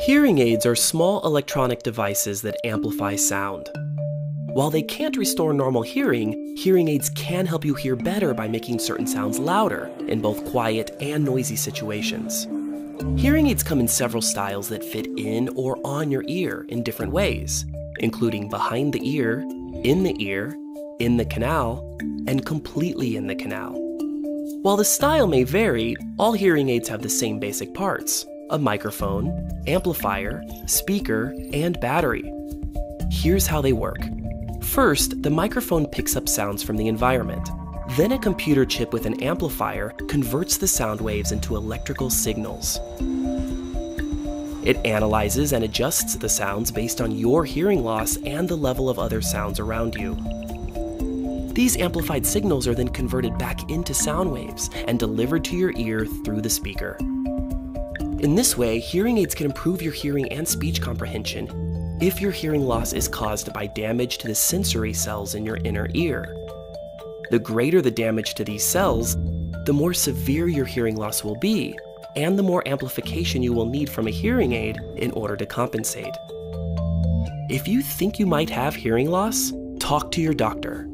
Hearing aids are small electronic devices that amplify sound. While they can't restore normal hearing, hearing aids can help you hear better by making certain sounds louder in both quiet and noisy situations. Hearing aids come in several styles that fit in or on your ear in different ways, including behind the ear, in the ear, in the canal, and completely in the canal. While the style may vary, all hearing aids have the same basic parts a microphone, amplifier, speaker, and battery. Here's how they work. First, the microphone picks up sounds from the environment. Then a computer chip with an amplifier converts the sound waves into electrical signals. It analyzes and adjusts the sounds based on your hearing loss and the level of other sounds around you. These amplified signals are then converted back into sound waves and delivered to your ear through the speaker. In this way, hearing aids can improve your hearing and speech comprehension if your hearing loss is caused by damage to the sensory cells in your inner ear. The greater the damage to these cells, the more severe your hearing loss will be, and the more amplification you will need from a hearing aid in order to compensate. If you think you might have hearing loss, talk to your doctor.